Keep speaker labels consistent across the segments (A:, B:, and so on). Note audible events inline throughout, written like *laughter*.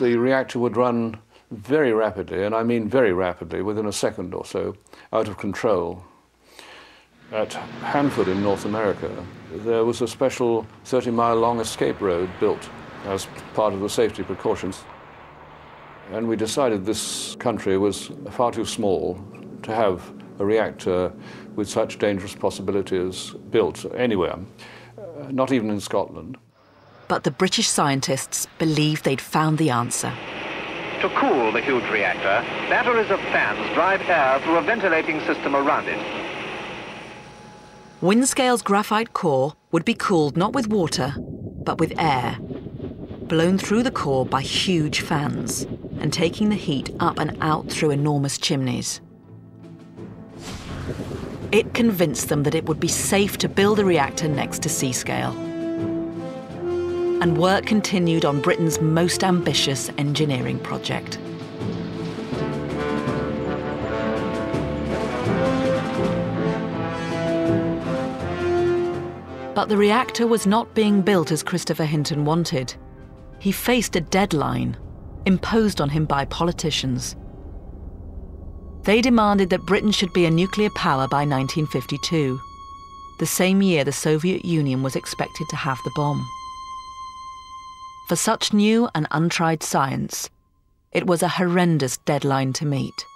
A: the reactor would run very rapidly, and I mean very rapidly, within a second or so, out of control. At Hanford in North America, there was a special 30 mile long escape road built as part of the safety precautions. And we decided this country was far too small to have a reactor with such dangerous possibilities built anywhere, not even in Scotland.
B: But the British scientists believed they'd found the answer.
C: To cool the huge reactor, batteries of fans drive air through a ventilating system around it.
B: Windscale's graphite core would be cooled not with water, but with air, blown through the core by huge fans and taking the heat up and out through enormous chimneys. It convinced them that it would be safe to build a reactor next to Seascale. And work continued on Britain's most ambitious engineering project. But the reactor was not being built as Christopher Hinton wanted. He faced a deadline imposed on him by politicians. They demanded that Britain should be a nuclear power by 1952, the same year the Soviet Union was expected to have the bomb. For such new and untried science, it was a horrendous deadline to meet.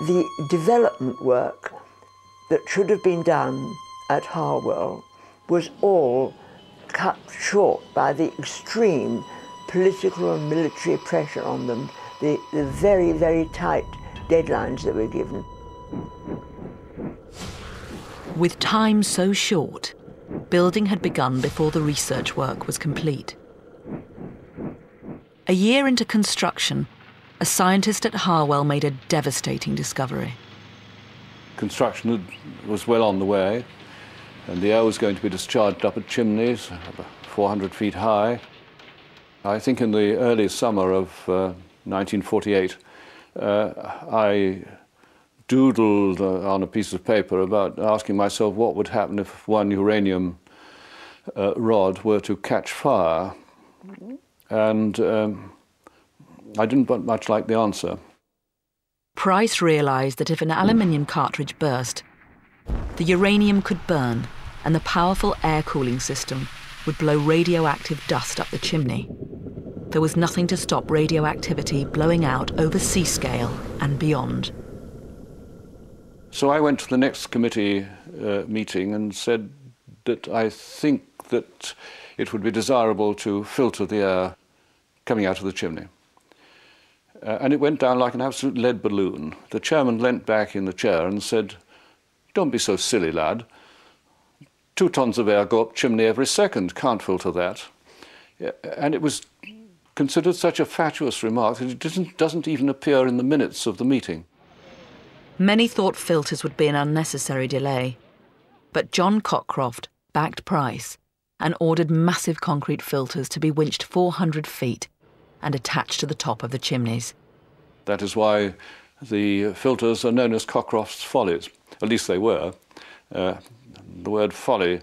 D: The development work that should have been done at Harwell was all cut short by the extreme political and military pressure on them, the, the very, very tight deadlines that were given.
B: With time so short, building had begun before the research work was complete. A year into construction, a scientist at Harwell made a devastating discovery.
A: Construction was well on the way, and the air was going to be discharged up at chimneys, 400 feet high. I think in the early summer of uh, 1948, uh, I doodled uh, on a piece of paper about asking myself what would happen if one uranium uh, rod were to catch fire. And um, I didn't much like the answer.
B: Price realized that if an aluminium cartridge burst, the uranium could burn and the powerful air cooling system would blow radioactive dust up the chimney. There was nothing to stop radioactivity blowing out over Seascale and beyond.
A: So I went to the next committee uh, meeting and said that I think that it would be desirable to filter the air coming out of the chimney. Uh, and it went down like an absolute lead balloon. The chairman leant back in the chair and said, Don't be so silly, lad. Two tons of air go up chimney every second, can't filter that. And it was considered such a fatuous remark that it doesn't, doesn't even appear in the minutes of the meeting.
B: Many thought filters would be an unnecessary delay. But John Cockcroft backed Price and ordered massive concrete filters to be winched 400 feet and attached to the top of the chimneys.
A: That is why the filters are known as Cockcroft's Follies. At least they were. Uh, the word folly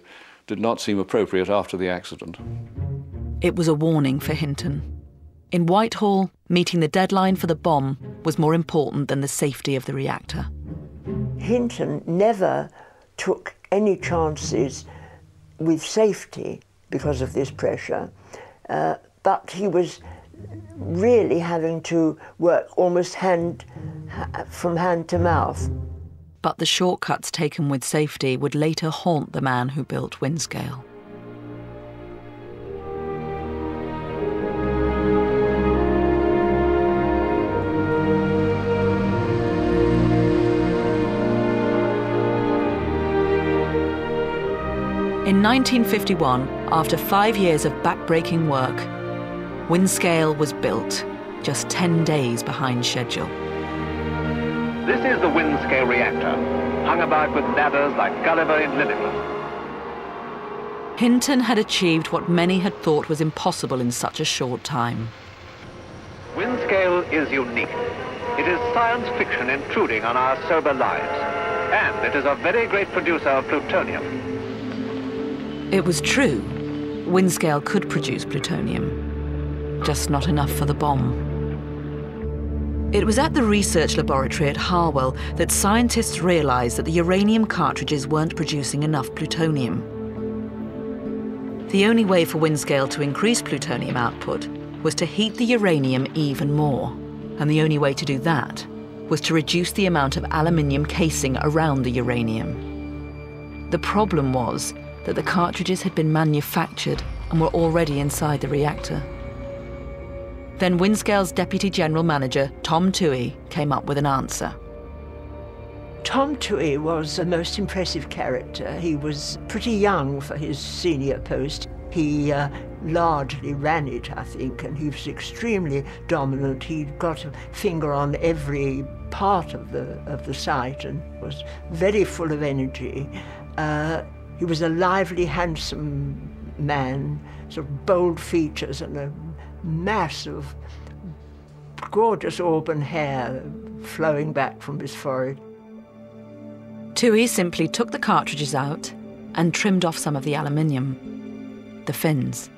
A: did not seem appropriate after the accident.
B: It was a warning for Hinton. In Whitehall, meeting the deadline for the bomb was more important than the safety of the reactor.
D: Hinton never took any chances with safety because of this pressure, uh, but he was really having to work almost hand from hand to mouth.
B: But the shortcuts taken with safety would later haunt the man who built Windscale. In 1951, after five years of backbreaking work, Windscale was built, just 10 days behind schedule.
C: This is the Windscale reactor, hung about with ladders like Gulliver in Lilliput.
B: Hinton had achieved what many had thought was impossible in such a short time.
C: Windscale is unique. It is science fiction intruding on our sober lives. And it is a very great producer of plutonium.
B: It was true. Windscale could produce plutonium. just not enough for the bomb. It was at the research laboratory at Harwell that scientists realized that the uranium cartridges weren't producing enough plutonium. The only way for Windscale to increase plutonium output was to heat the uranium even more, and the only way to do that was to reduce the amount of aluminium casing around the uranium. The problem was that the cartridges had been manufactured and were already inside the reactor. Then Windscale's Deputy General Manager, Tom Tuohy, came up with an answer.
D: Tom Tuohy was a most impressive character. He was pretty young for his senior post. He uh, largely ran it, I think, and he was extremely dominant. He'd got a finger on every part of the of the site and was very full of energy. Uh, he was a lively, handsome man, sort of bold features and a mass of gorgeous auburn hair flowing back from his forehead.
B: Tuohy simply took the cartridges out and trimmed off some of the aluminium, the fins.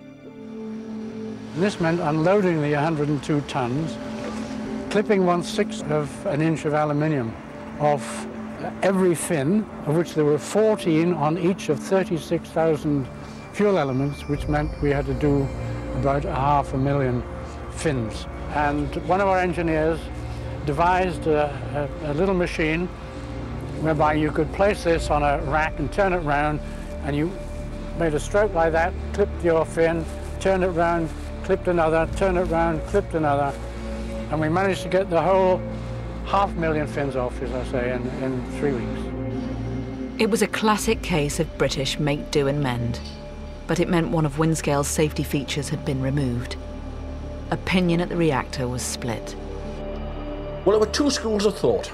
E: This meant unloading the 102 tons, clipping one sixth of an inch of aluminium off every fin, of which there were 14 on each of 36,000 fuel elements, which meant we had to do about a half a million fins. And one of our engineers devised a, a, a little machine whereby you could place this on a rack and turn it round and you made a stroke like that, clipped your fin, turned it round, clipped another, turned it round, clipped another, and we managed to get the whole half million fins off, as I say, in, in three weeks.
B: It was a classic case of British make do and mend but it meant one of Windscale's safety features had been removed. Opinion at the reactor was split.
F: Well, there were two schools of thought.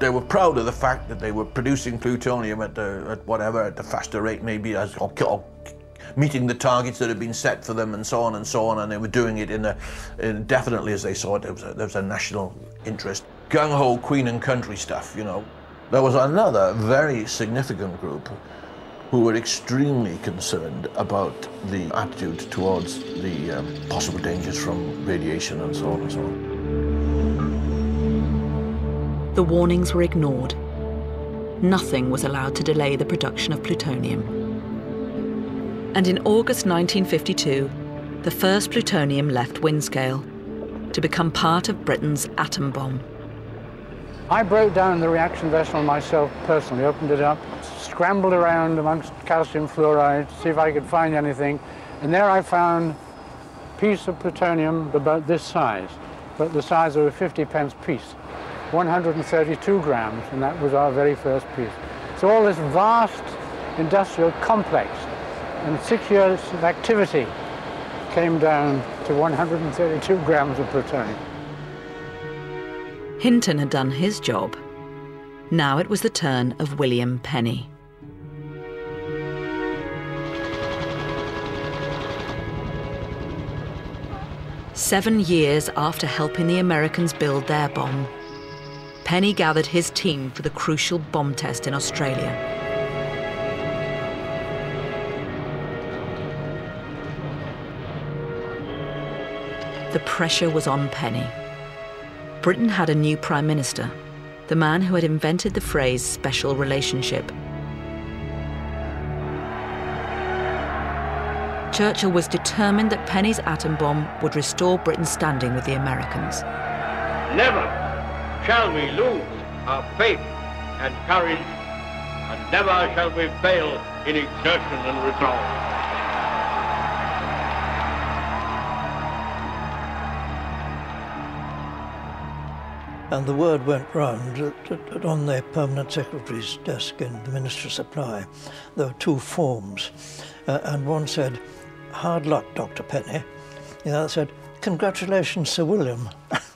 F: They were proud of the fact that they were producing plutonium at, the, at whatever, at the faster rate maybe, as, or, or meeting the targets that had been set for them and so on and so on, and they were doing it in a, in definitely as they saw it, there was a, there was a national interest. Gung-ho queen and country stuff, you know. There was another very significant group who were extremely concerned about the attitude towards the um, possible dangers from radiation and so on and so on.
B: The warnings were ignored. Nothing was allowed to delay the production of plutonium. And in August 1952, the first plutonium left Windscale to become part of Britain's atom bomb.
E: I broke down the reaction vessel myself personally, opened it up, scrambled around amongst calcium fluoride to see if I could find anything. And there I found a piece of plutonium about this size, but the size of a 50 pence piece, 132 grams, and that was our very first piece. So all this vast industrial complex and six years of activity came down to 132 grams of plutonium.
B: Hinton had done his job. Now it was the turn of William Penney. Seven years after helping the Americans build their bomb, Penney gathered his team for the crucial bomb test in Australia. The pressure was on Penney. Britain had a new Prime Minister, the man who had invented the phrase special relationship Churchill was determined that Penney's atom bomb would restore Britain's standing with the Americans.
G: Never shall we lose our faith and courage, and never shall we fail in exertion and resolve.
H: And the word went round that on the permanent secretary's desk in the Ministry of Supply, there were two forms. Uh, and one said, hard luck, Dr. Penney. The other said, congratulations, Sir William. *laughs*